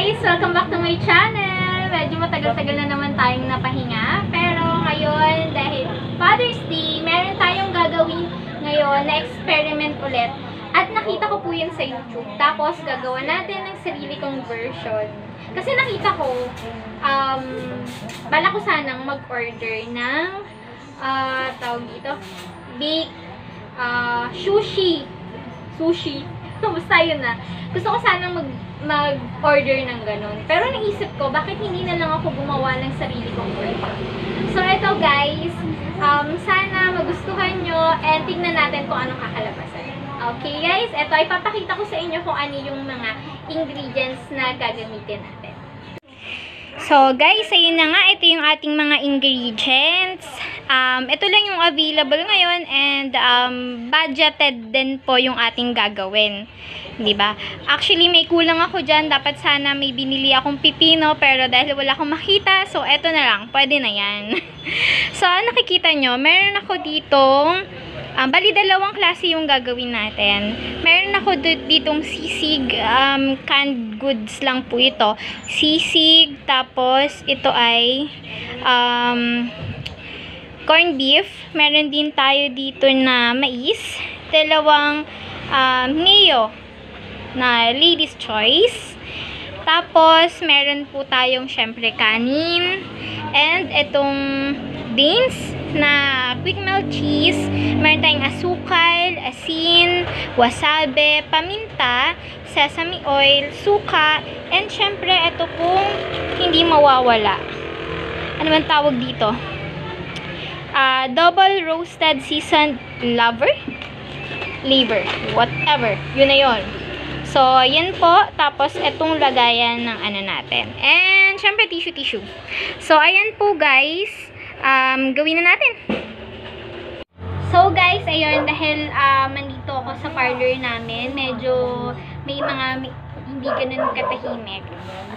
guys! Welcome back to my channel! Medyo matagal-tagal na naman tayong napahinga. Pero ngayon, dahil Father's Day, meron tayong gagawin ngayon na experiment ulit. At nakita ko po yun sa YouTube. Tapos, gagawa natin ng sarili kong version. Kasi nakita ko, um, bala ko sanang mag-order ng, ah, tawag dito, bake, ah, sushi. Sushi. Basta yun na. Gusto ko sanang mag, mag-order ng ganun. Pero naisip ko, bakit hindi na lang ako gumawa ng sarili kong version? So, eto guys, um, sana magustuhan nyo and tignan natin kung anong kakalabasan. Okay guys, eto ay papakita ko sa inyo kung ano yung mga ingredients na gagamitin natin. So guys, ayun na nga, ito yung ating mga ingredients. Um, ito lang yung available ngayon and um, budgeted din po yung ating gagawin. 'Di ba? Actually, may kulang ako dyan. Dapat sana may binili akong pipino pero dahil wala akong makita, so eto na lang. Pwede na yan. so, nakikita nyo, meron ako ditong Um, bali, dalawang klase yung gagawin natin. Meron ako ditong sisig, um, canned goods lang po ito. Sisig, tapos ito ay um, corned beef. Meron din tayo dito na mais. Dalawang um, neo na ladies choice. Tapos, meron po tayong syempre kanin. And itong beans na quick melt cheese. Meron tayong asukal, asin, wasabi, paminta, sesame oil, suka, and syempre ito pong hindi mawawala. Ano man tawag dito? Ah, double roasted seasoned lover? Liver. Whatever. Yun na yun. So, yan po. Tapos, itong lagayan ng ano natin. And, syempre, tissue-tissue. So, ayan po, guys. Um, gawin na natin. So, guys, ayun, dahil um, nandito ako sa parlor namin, medyo may mga may- hindi ganun katahimik.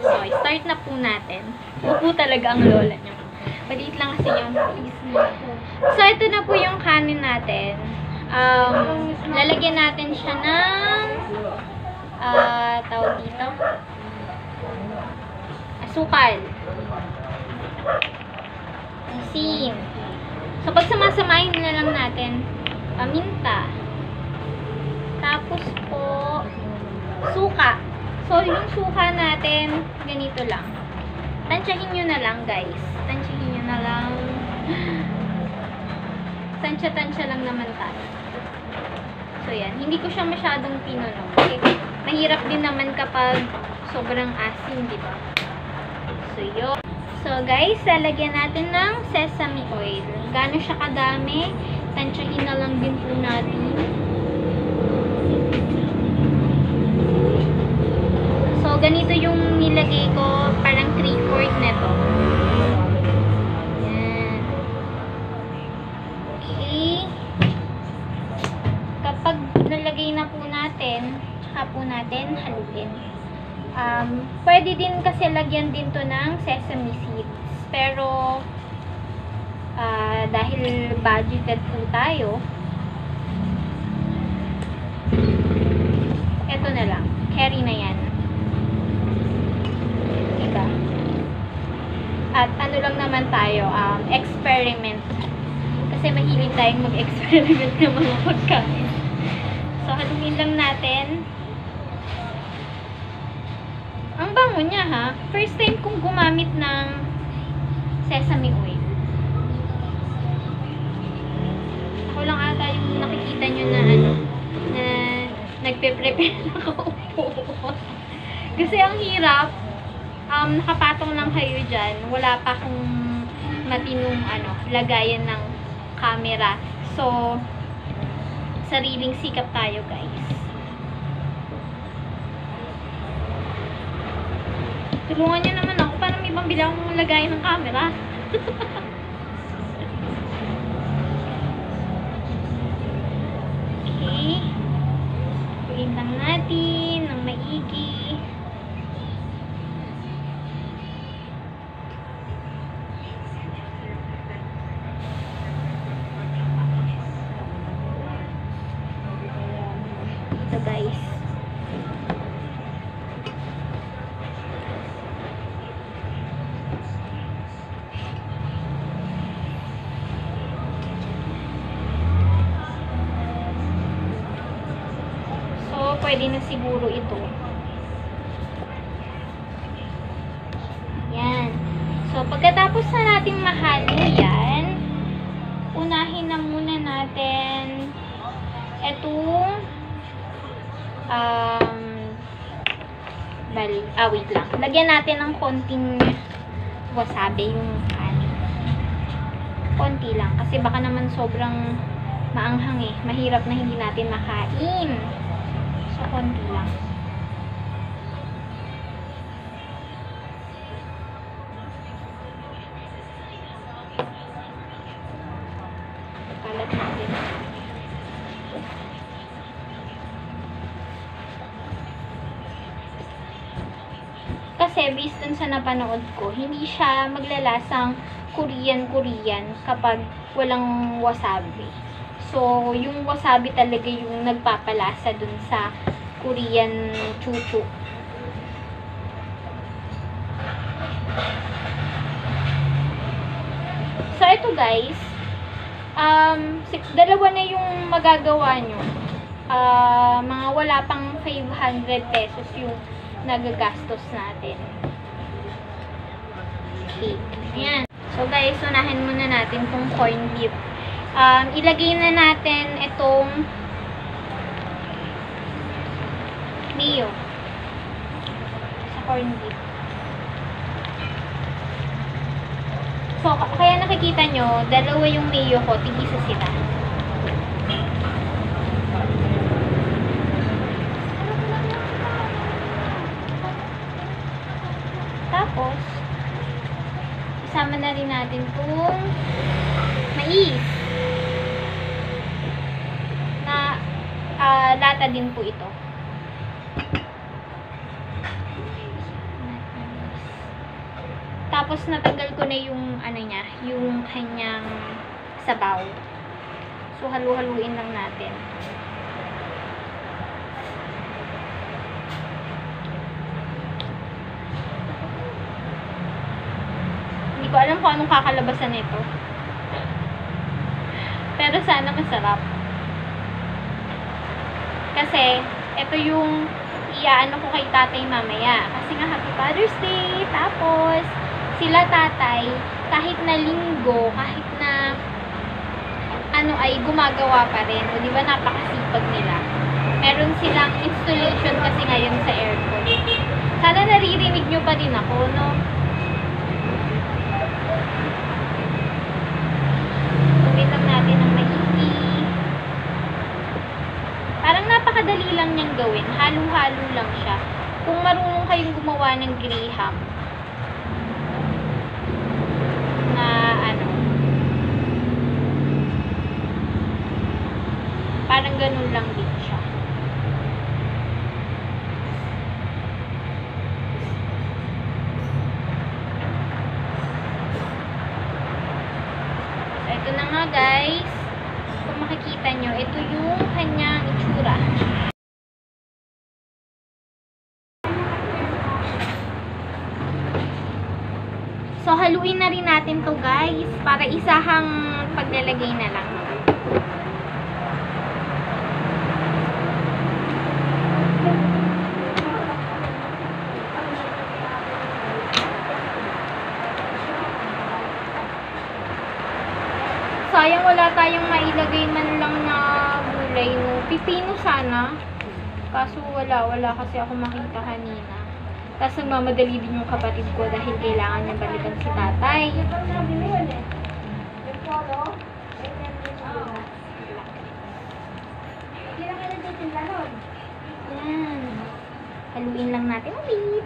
So, start na po natin. Upo talaga ang lola niyo. Maliit lang kasi yung piece niya. So, ito na po yung kanin natin. Um, lalagyan natin siya ng ah, tawag dito, asukal, asin. So, pag samasamahin na lang natin, paminta, tapos po, suka. So, yung suka natin, ganito lang. Tansyahin nyo na lang, guys. Tansyahin nyo na lang. Tansya-tansya lang naman tayo. So, yan. Hindi ko siya masyadong pinuno. Kasi, mahirap din naman kapag sobrang asin, di ba? So, yun. So, guys, lalagyan natin ng sesame oil. Gano'n siya kadami, tansyahin na lang din po natin. So, ganito yung nilagay ko, parang 3-4 nito. Pwede din kasi lagyan din to ng sesame seeds. Pero, ah, dahil budgeted po tayo, eto na lang. Carry na yan. Diba? At ano lang naman tayo, um, experiment. Kasi mahilig tayong mag-experiment ng mga pagkain. So, haluin lang natin. Ang bango niya ha. First time kong gumamit ng sesame oil. Ako lang ata yung nakikita nyo na ano, na nagpe-prepare kaupo. Kasi ang hirap, um, nakapatong lang kayo dyan. Wala pa akong matinong ano, lagayan ng camera. So, sariling sikap tayo guys. Tulungan niyo naman ako para may pambili akong lagayan ng camera. okay. Tuloy lang natin ng maigi. Ito guys. Pwede na siguro ito. Yan. So, pagkatapos na natin mahalo yan, unahin na muna natin itong um, bali, ah, wait lang. Lagyan natin ng konting wasabi yung kanin. Konti lang. Kasi baka naman sobrang maanghang eh. Mahirap na hindi natin makain. So, konti lang. Kalat. Kasi based dun sa napanood ko, hindi siya maglalasang Korean-Korean kapag walang wasabi. So, yung wasabi talaga yung nagpapalasa dun sa Korean chuchu. So, ito guys, um, dalawa na yung magagawa nyo. Ah, mga wala pang 500 pesos yung nagagastos natin. Okay. Ayan. So guys, unahin muna natin tong corn beef. Um, ilagay na natin itong mayo sa corn beef. So, kaya nakikita nyo, dalawa yung mayo ko, tigisa sila. Tapos, isama na rin natin itong mais. Na lata din po ito. Tapos natanggal ko na yung ano niya, yung kanyang sabaw. So halu-haluin lang natin. Hindi ko alam kung anong kakalabasan nito. Pero sana masarap. Kasi, ito yung iaano ko kay tatay mamaya. Kasi nga Happy Father's Day. Tapos, sila tatay, kahit na linggo, kahit na ano ay gumagawa pa rin. O, di ba napakasipag nila. Meron silang installation kasi ngayon sa aircon. Sana naririnig nyo pa din ako, no? Lang natin ng maigi. Parang napakadali lang niyang gawin. Halo-halo lang siya. Kung marunong kayong gumawa ng graham, na ano, parang ganun lang din siya. So, ito na nga guys. Kung makikita nyo, ito yung kanyang itsura. So, haluin na rin natin to guys. Para isahang paglalagay na lang. Sayang wala tayong mailagay man lang na gulay. No? Pipino sana. Kaso wala, wala kasi ako makita kanina. Tapos nagmamadali din yung kapatid ko dahil kailangan niya balikan si tatay. Yan. Haluin lang natin ulit.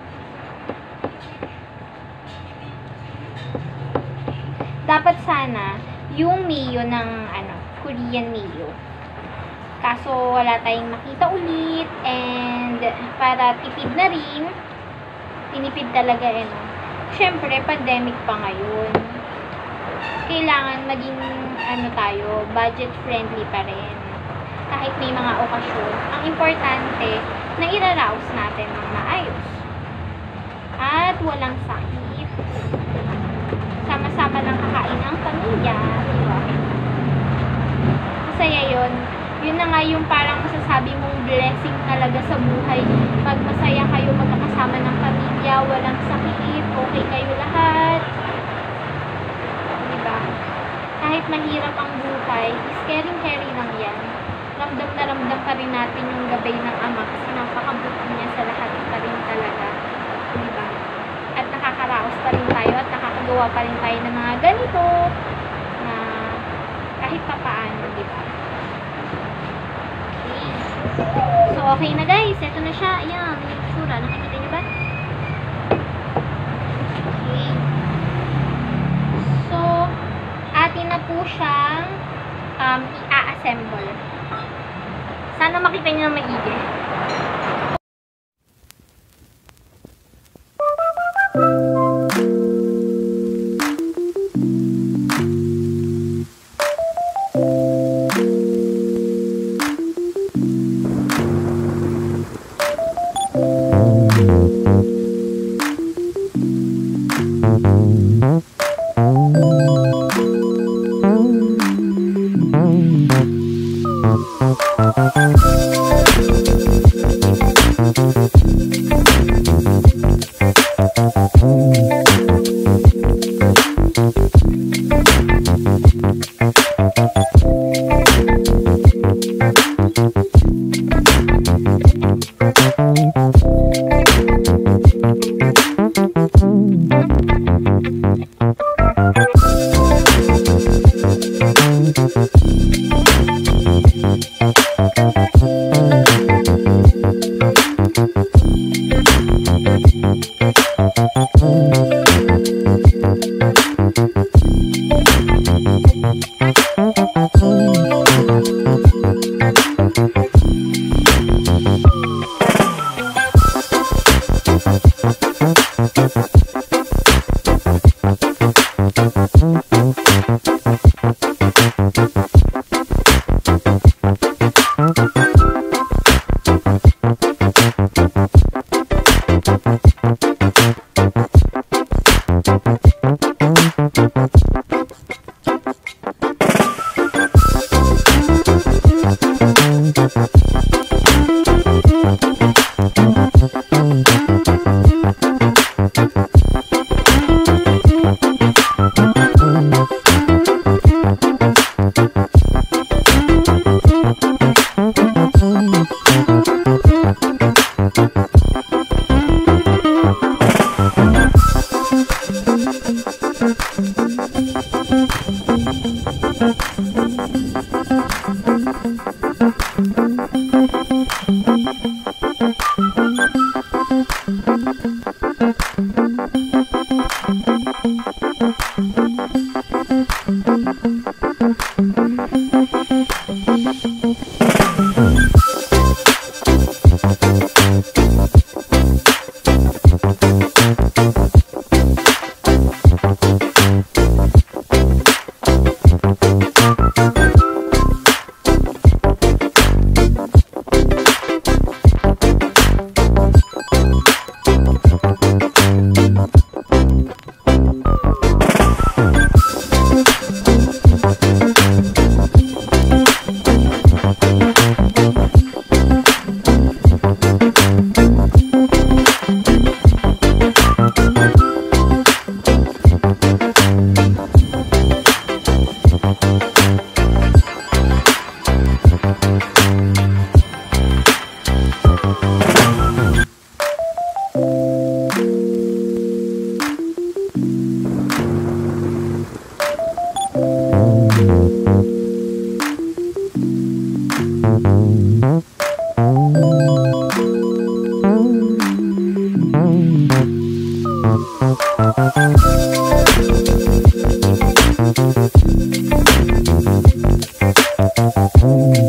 Dapat sana yung mayo ng ano, Korean mayo. Kaso wala tayong makita ulit and para tipid na rin, tinipid talaga eh no. Siyempre, pandemic pa ngayon. Kailangan maging ano tayo, budget friendly pa rin. Kahit may mga okasyon. Ang importante, na iraraos natin ng maayos. At walang sakit. Sama-sama lang kakain ang pamilya. Diba? Masaya yun. yun na nga yung parang masasabi mong blessing talaga sa buhay. Pag masaya kayo magkakasama ng pamilya, walang sakit, okay kayo lahat. Diba? Kahit mahirap ang buhay, is caring-caring lang yan. Ramdam na ramdam pa rin natin yung gabay ng ama kasi napakabuti niya sa lahat pa rin talaga. Diba? At nakakaraos pa rin tayo at nakakagawa pa rin tayo ng mga ganito na kahit pa paano, diba? Okay. So, okay na guys. Ito na siya. Ayan, yung sura. Nakikita niyo ba? Okay. So, atin na po siyang um, i-assemble. Sana makita niyo ng maigi. Thank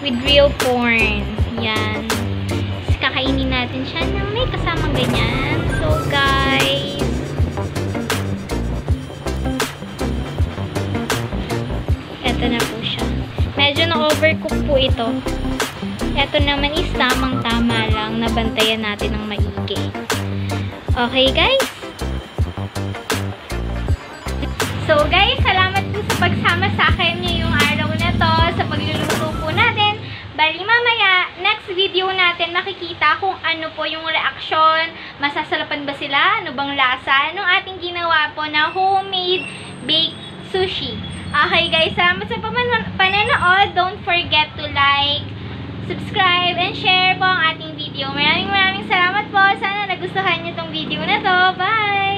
With real corn. Yan. Tapos, kakainin natin siya ng may kasamang ganyan. So, guys, ito na po siya. Medyo na-overcook po ito. Ito naman is tamang-tama lang. Nabantayan natin ng maigi. Okay, guys? So, guys, Bali, mamaya, next video natin makikita kung ano po yung reaksyon. Masasarapan ba sila? Ano bang lasa? Anong ating ginawa po na homemade baked sushi. Okay, guys, salamat sa pananood. Don't forget to like, subscribe, and share po ang ating video. Maraming maraming salamat po. Sana nagustuhan niyo tong video na to. Bye!